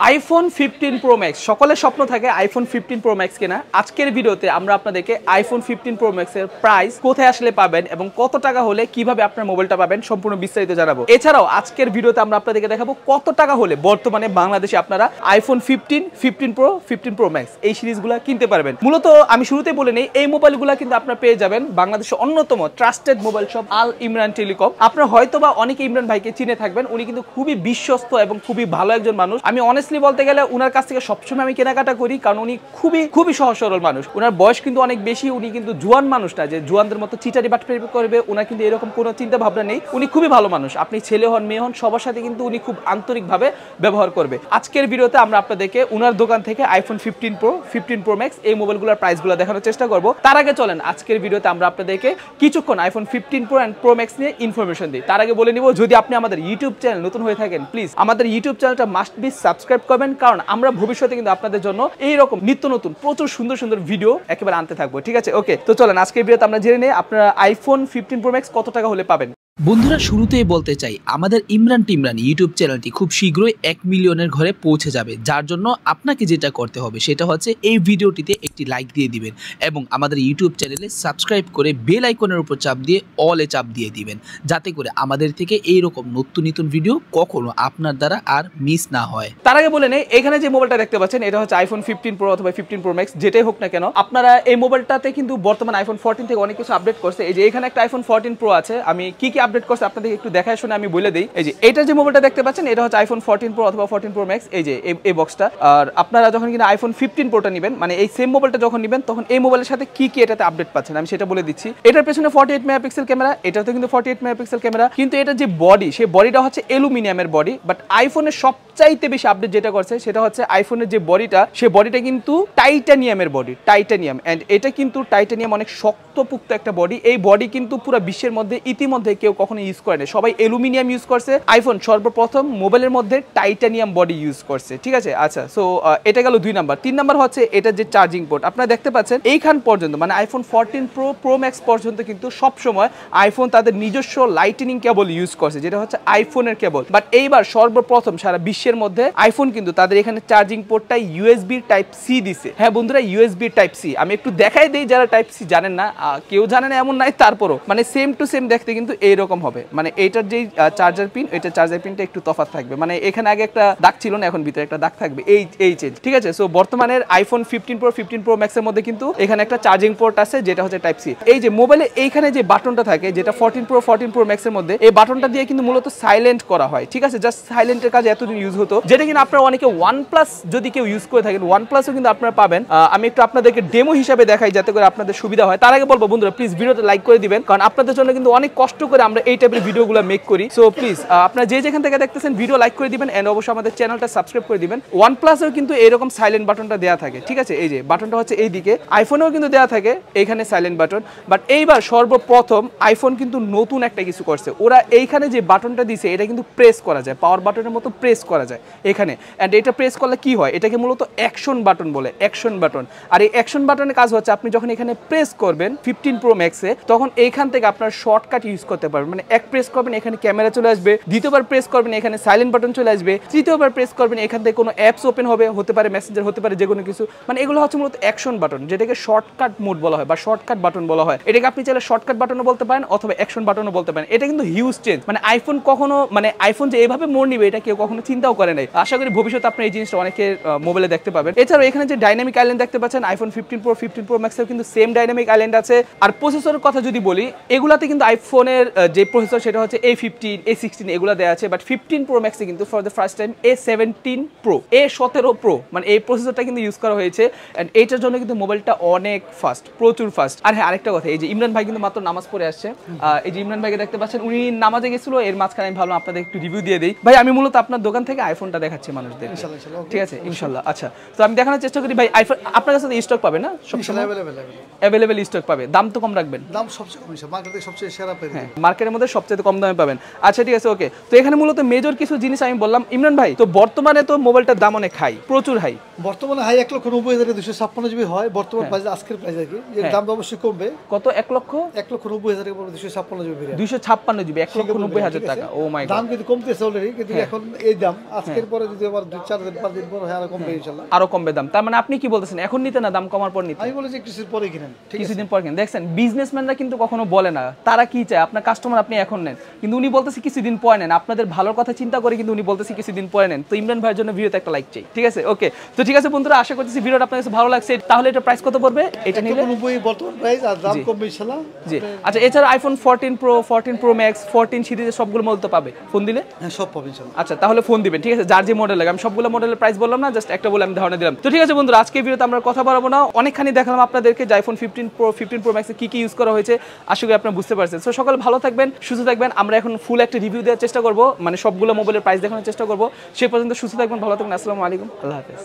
IPhone fifteen pro max সকলের স্বপ্ন থাকে আইফোন ফিফটিন প্রো ম্যাক্স কেনা আজকের ভিডিওতে আমরা আপনাদেরকে আইফোন ফিফটিন প্রো ম্যাক্সের প্রাইস কোথায় আসলে পাবেন এবং কত টাকা হলে কীভাবে আপনার মোবাইলটা পাবেন সম্পূর্ণ বিস্তারিত জানাব। এছাড়াও আজকের ভিডিওতে আমরা আপনাদেরকে দেখাবো কত টাকা হলে বর্তমানে বাংলাদেশে আপনারা iPhone fifteen fifteen pro fifteen pro max এই সিরিজগুলো কিনতে পারবেন। মূলত আমি শুরুতে বলে নেই, এই মোবাইলগুলো কিন্তু আপনারা পেয়ে যাবেন বাংলাদেশের অন্যতম trusted mobile shop Al Imran telecom আপনারা হয়তো বা অনেকে ইমরান ভাইকে চিনে থাকবেন, উনি কিন্তু খুবই বিশ্বস্ত এবং খুবই ভালো একজন মানুষ। আমি অনেস্টলি বলতে গেলে উনার কাছ থেকে সবসময় আমি কেনাকাটা করি, কারণ উনি খুবই খুবই সহজ সরল মানুষ। উনার বয়স কিন্তু অনেক বেশি, উনি কিন্তু জুয়ান মানুষ না, যে জুয়ানদের মতো চিটারি বাটফারি করবে, উনার কিন্তু এরকম কোনো চিন্তা ভাবনা নেই। উনি খুবই ভালো মানুষ। আপনি ছেলে হন, মেয়ে হন, সবার সাথে কিন্তু উনি খুব আন্তরিকভাবে ব্যবহার করবে। আজকের ভিডিওতে আমরা আপনাদেরকে উনার দোকান থেকে iPhone fifteen pro fifteen pro max এই মোবাইলগুলোর প্রাইসগুলো দেখানোর চেষ্টা করব। তার আগে চলেন, আজকের ভিডিওতে আমরা আপনাদেরকে কিছুক্ষণ iPhone fifteen pro and pro max নিয়ে ইনফরমেশন দিই। তার আগে বলে নিব, যদি আপনি আমাদের ইউটিউব চ্যানেল নতুন হয়ে থাকেন প্লিজ আমাদের ইউটিউব চ্যানেলটা মাস্ট বি সাবস্ক্রাইব করবেন, কারণ আমরা ভবিষ্যতে কিন্তু আপনাদের জন্য এই রকম নিত্য নতুন, প্রচুর সুন্দর সুন্দর ভিডিও একেবারে আনতে থাকব। ঠিক আছে? ওকে তো চলেন, আজকের ভিডিওতে আমরা জেনে নিই আপনারা আইফোন ফিফটিন প্রো ম্যাক্স কত টাকা হলে পাবেন। বন্ধুরা, শুরুতেই বলতে চাই, আমাদের ইমরান টিমরান ইউটিউব চ্যানেলটি খুব শীঘ্রই এক মিলিয়নের ঘরে পৌঁছে যাবে। যার জন্য আপনাকে যেটা করতে হবে, সেটা হচ্ছে এই ভিডিওটিতে একটি লাইক দিয়ে দিবেন এবং আমাদের ইউটিউব চ্যানেলে সাবস্ক্রাইব করে বেল আইকনের উপর চাপ দিয়ে অলে চাপ দিয়ে দিবেন। যাতে করে আমাদের থেকে এই রকম নতুন নতুন ভিডিও কখনো আপনার দ্বারা আর মিস না হয়। তার আগে বলে নেই, এখানে যে মোবাইলটা দেখতে পাচ্ছেন, এটা হচ্ছে আইফোন ফিফটিন প্রো অথবা ফিফটিন প্রো ম্যাক্স যেটাই হোক না কেন, আপনারা এই মোবাইলটাতে কিন্তু বর্তমান আইফোন ফোরটিন থেকে অনেক কিছু আপডেট করছে। এই যে এখানে একটা আইফোন ফোরটিন প্রো আছে, আমি কি কি আপডেট করছে আপনাদের একটু দেখায় শুনে আমি বলে দিই। এই যে, এটা যে মোবাইলটা দেখতে পাচ্ছেন, এটা হচ্ছে আইফোন ফোরটিন প্রো অথবা ফোরটিন প্রো ম্যাক্স এই যে, এই- বক্সটা আর আপনারা যখন কিনা আইফোন ফিফটিন প্রোটা নেবেন মানে এই সেম মোবাইলটা যখন নেবেন, তখন এই মোবাইলের সাথে কি কি এটাতে আপডেট পাচ্ছেন, আমি সেটা বলে দিচ্ছি। এটার পেছনে ফর্টি এইট মেগাপিক্সেল ক্যামেরা এটাতে কিন্তু ফর্টি এইট মেগাপিক্সেল ক্যামেরা, কিন্তু এটা যে বডি সেই বডিটা হচ্ছে অ্যালুমিনিয়ামের বডি বাট আইফোনের সবচাইতে বেশি আপডেট যেটা করছে, সেটা হচ্ছে আইফোনের যে বডিটা সেই বডিটা কিন্তু টাইটানিয়ামের বডি টাইটানিয়াম অ্যান্ড এটা কিন্তু টাইটানিয়াম অনেক শক্তপুক্ত একটা বডি এই বডি কিন্তু পুরো বিশ্বের মধ্যে ইতিমধ্যে কেউ কখনো ইউজ করে না সবাই অ্যালুমিনিয়াম ইউজ করছে। আইফোন সর্বপ্রথম মোবাইলের মধ্যে টাইটানিয়াম বডি ইউজ করছে। ঠিক আছে? আচ্ছা সো এটা গেল দুই নাম্বার তিন নাম্বার হচ্ছে এটা যে চার্জিং পোর্ট আপনারা দেখতে পাচ্ছেন, এইখান পর্যন্ত মানে iPhone fourteen pro pro max পর্যন্ত কিন্তু সব সময় আইফোন তাদের নিজস্ব লাইটেনিং কেবল ইউজ করছে, যেটা হচ্ছে আইফোনের কেবল বাট এইবার সর্বপ্রথম সারা বিশ্বের মধ্যে আইফোন কিন্তু তাদের এখানে চার্জিং পোর্টটা ইউএসবি টাইপ সি দিছে। হ্যাঁ বন্ধুরা ইউএসবি টাইপ সি আমি একটু দেখাই দিই যারা টাইপ সি জানেন না কেউ জানে না, এমন নাই, তারপরও। মানে সেম টু সেম দেখতে কিন্তু এইরকম হবে? মানে এইটার যেই চার্জার পিন এটা চার্জার পিনটা একটু তফাৎ থাকবে। মানে এখানে আগে একটা দাগ ছিল না, এখন ভিতরে একটা দাগ থাকবে। এই এই চেঞ্জ ঠিক আছে? সো বর্তমানের iPhone fifteen pro fifteen pro ম্যাক্সের মধ্যে কিন্তু এখানে একটা চার্জিং পোর্ট আছে, যেটা হচ্ছে টাইপ সি এই যে মোবাইলে এইখানে যে বাটনটা থাকে, যেটা ফোরটিন প্রো ফোরটিন প্রো ম্যাক্সের মধ্যে, এই বাটনটা দিয়ে কিন্তু মূলত সাইলেন্ট করা হয়, ঠিক আছে? জাস্ট সাইলেন্টের কাজে এতদিন ইউজ হতো। যেটা কিন্তু আপনারা অনেকে ওয়ান প্লাস যদি কেউ ইউজ করে থাকেন ওয়ান প্লাসও কিন্তু আপনারা পাবেন। আমি একটু আপনাদেরকে ডেমো হিসাবে দেখাই, যাতে করে আপনাদের সুবিধা হয়। তার আগে বলব, বন্ধুরা প্লিজ ভিডিওতে লাইক করে দিবেন। কারণ আপনাদের জন্য কিন্তু অনেক কষ্ট করে আমরা এই টাইপের ভিডিওগুলো মেক করি। সো প্লিজ আপনারা যে যেখান থেকে দেখতেছেন ভিডিও লাইক করে দিবেন এন্ড অবশ্যই আমাদের চ্যানেলটা সাবস্ক্রাইব করে দিবেন। ওয়ান প্লাসেও কিন্তু এরকম সাইলেন্ট বাটনটা দেওয়া থাকে, ঠিক আছে? এই যে বাটনটা হচ্ছে এই দিকে। আইফোনেও কিন্তু দেওয়া থাকে, এইখানে সাইলেন্ট বাটন বাট এইবার সর্বপ্রথম আইফোন কিন্তু নতুন একটা কিছু করছে। ওরা এইখানে যে বাটনটা দিছে, এটা কিন্তু প্রেস করা যায়। পাওয়ার বাটনের মতো প্রেস করা যায় এখানে। অ্যান্ড এটা প্রেস করলে কি হয়? এটাকে মূলত অ্যাকশন বাটন বলে অ্যাকশন বাটন আর এই অ্যাকশন বাটনের কাজ হচ্ছে, আপনি যখন এখানে প্রেস করবেন ফিফটিন প্রো ম্যাক্সে তখন এইখান থেকে আপনার শর্টকাট ইউজ করতে পারবেন। মানে এক প্রেস করবেন, এখানে ক্যামেরা চলে আসবে। দ্বিতীয়বার প্রেস করবেন, এখানে সাইলেন্ট বাটন চলে আসবে। তৃতীয়বার প্রেস করবেন, এখান থেকে কোনো অ্যাপস ওপেন হবে, হতে পারে মেসেঞ্জার হতে পারে যে কোনো কিছু। মানে এগুলো হচ্ছে মূলত অ্যাকশন বাটন যেটাকে শর্টকাট মোড বলা হয় বা শর্টকাট বাটন বলা হয়। এটাকে আপনি চাইলে শর্টকাট বাটনও বলতে পারেন অথবা অ্যাকশন বাটনও বলতে পারেন। এটা কিন্তু হিউজ চেঞ্জ মানে আইফোন কখনো মানে আইফোন যে এভাবে মোড় নিবে, এটা কেউ কখনো চিন্তাও করে নাই। আশা করি ভবিষ্যতে আপনি এই জিনিসটা অনেকের মোবাইলে দেখতে পাবেন। এছাড়াও এখানে যে ডাইনামিক আইল্যান্ড দেখতে পাচ্ছেন iPhone fifteen pro fifteen pro ম্যাক্সের কিন্তু সেম ডাইনামিক আইল্যান্ড আছে। আর প্রসেসরের কথা যদি বলি, এগুলাতে কিন্তু আইফোনের যে প্রসেসর সেটা হচ্ছে এ ফিফটিন এ সিক্সটিন এগুলো দেওয়া আছে বাট ফিফটিন প্রো ম্যাক্সে কিন্তু for the first time A seventeen pro A সতেরো প্রো মানে এই প্রসেসরটা কিন্তু ইউজ করা হয়েছে অ্যান্ড এইটার জন্য কিন্তু মোবাইলটা অনেক ফাস্ট প্রচুর ফাস্ট আর হ্যাঁ আরেকটা কথা এই যে ইমরান ভাই কিন্তু মাত্র নামাজ পড়ে আসছে এই যে ইমরান ভাইকে দেখতে পাচ্ছেন উনি নামাজে গেছিল এর মাঝখানে আমি ভাবলাম আপনাদের একটু রিভিউ দিয়ে দিই। ভাই আমি মূলত আপনার দোকান থেকে আইফোনটা দেখাচ্ছি মানুষদের। ঠিক আছে ইনশাল্লাহ আচ্ছা। তো আমি দেখানোর চেষ্টা করি ভাই আইফোন আপনার কাছে স্টক পাবে না? অ্যাভেলেবেল স্টক পাবে দাম তো কম রাখবেন। দাম সবচেয়ে কম মার্কেটে সবচেয়ে সেরা হ্যাঁ মার্কেটের মধ্যে সবচেয়ে কম দামে পাবেন। আচ্ছা ঠিক আছে, ওকে। তো এখানে মূলত মেজর কিছু জিনিস আমি বললাম। ইমরান ভাই, তো বর্তমানে তো মোবাইলটার দাম অনেক হাই প্রচুর হাই বর্তমানে হাই এক লক্ষ নব্বই হাজার দুশো ছাপ্পান্ন জিবি হয় বর্তমান হ্যাঁ। প্রাইস আজকের প্রাইস আর কি। এর হ্যাঁ। দামটা অবশ্যই কমবে। কত? এক লক্ষ? এক লক্ষ নব্বই হাজার দুশো ছাপ্পান্ন জিবি দুইশো ছাপ্পান্ন জিবি এক লক্ষ নব্বই হাজার টাকা। ও মাই দাম কিন্তু কমতেছে অলরেডি কিন্তু হ্যাঁ। এখন এই দাম আজকের পরে যদি আবার দুই চার দিন পাঁচ দিন পরে হয় আরও কমবে ইনশাল্লাহ আরও কমবে দাম। তার মানে আপনি কি বলতেছেন এখন নিতে না দাম কমার পর নিতে? আমি বলেছি কিছুদিন পরে কিনেন কিছুদিন পর কেন দেখছেন বিজনেসম্যানরা কিন্তু কখনো বলে না তারা কি চায়? আপনার কাস্টমার আপনি এখন নেন। কিন্তু উনি বলতেছে কিছুদিন পরে নেন। আপনাদের ভালোর কথা চিন্তা করে কিন্তু উনি বলতেছে কিছুদিন পরে নেন। তো ইমরান ভাইয়ের জন্য ভিডিওতে একটা লাইক চাই ঠিক আছে? ওকে তো ঠিক আছে বন্ধুরা আশা করতেছি ভিডিওটা আপনার কাছে ভালো লাগছে। তাহলে এটা প্রাইস কত পড়বে? এটা নিলে? বর্তমান প্রাইস আর দাম ইনশাল্লাহ জি। আচ্ছা এছাড়া iPhone fourteen pro fourteen pro max fourteen সিরিজের সবগুলো মডেল তো পাবে। ফোন দিলে? হ্যাঁ সব পাবে ইনশাল্লাহ। আচ্ছা তাহলে ফোন দিবেন ঠিক আছে? যার যে মডেল লাগে। আমি সবগুলো মডেলের প্রাইস বললাম না জাস্ট একটা বলে আমি ধারণা দিলাম। তো ঠিক আছে বন্ধুরা আজকে ভিডিওতে আমরা কথা বলব না। অনেকখানি দেখালাম আপনাদেরকে যে iPhone fifteen pro fifteen pro ম্যাক্সে কি কি ইউজ করা হয়েছে। আশা করি আপনারা বুঝতে পারছেন। সো সকলে ভালো থাকবেন সুস্থ থাকবেন। আমরা এখন ফুল একটা রিভিউ দেওয়ার চেষ্টা করব। মানে সবগুলো মোবাইলের প্রাইস দেখানোর চেষ্টা করব। সে পর্যন্ত সুস্থ থাকবেন ভালো থাকবেন। আসসালামু আলাইকুম। আল্লাহ হাফেজ।